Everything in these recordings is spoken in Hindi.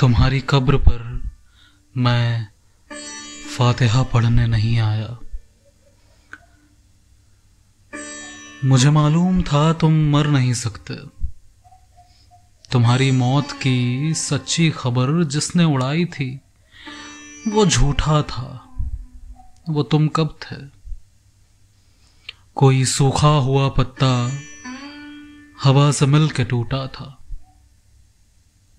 तुम्हारी कब्र पर मैं फातिहा पढ़ने नहीं आया। मुझे मालूम था तुम मर नहीं सकते। तुम्हारी मौत की सच्ची खबर जिसने उड़ाई थी, वो झूठा था। वो तुम कब थे? कोई सूखा हुआ पत्ता हवा से मिल के टूटा था।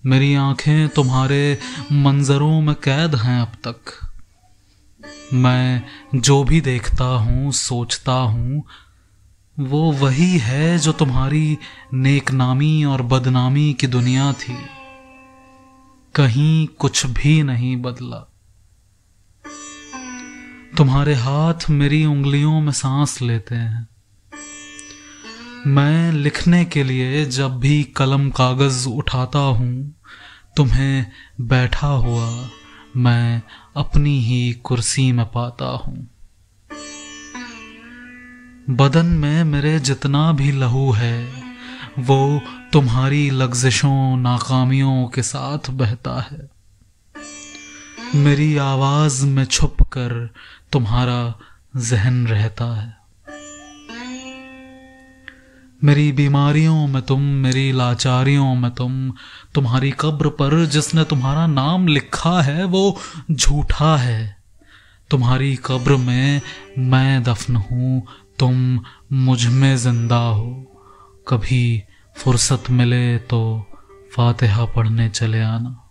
मेरी आँखें तुम्हारे मंजरों में कैद हैं अब तक। मैं जो भी देखता हूँ, सोचता हूँ, वो वही है जो तुम्हारी नेकनामी और बदनामी की दुनिया थी। कहीं कुछ भी नहीं बदला। तुम्हारे हाथ मेरी उंगलियों में सांस लेते हैं। मैं लिखने के लिए जब भी कलम कागज़ उठाता हूँ, तुम्हें बैठा हुआ मैं अपनी ही कुर्सी में पाता हूँ। बदन में मेरे जितना भी लहू है, वो तुम्हारी लग्जिशों, नाकामियों के साथ बहता है। मेरी आवाज़ में छुप कर तुम्हारा जहन रहता है। मेरी बीमारियों में तुम, मेरी लाचारियों में तुम, तुम्हारी कब्र पर जिसने तुम्हारा नाम लिखा है, वो झूठा है। तुम्हारी कब्र में मैं दफन हूँ, तुम मुझमें ज़िंदा हो। कभी फुर्सत मिले तो फातिहा पढ़ने चले आना।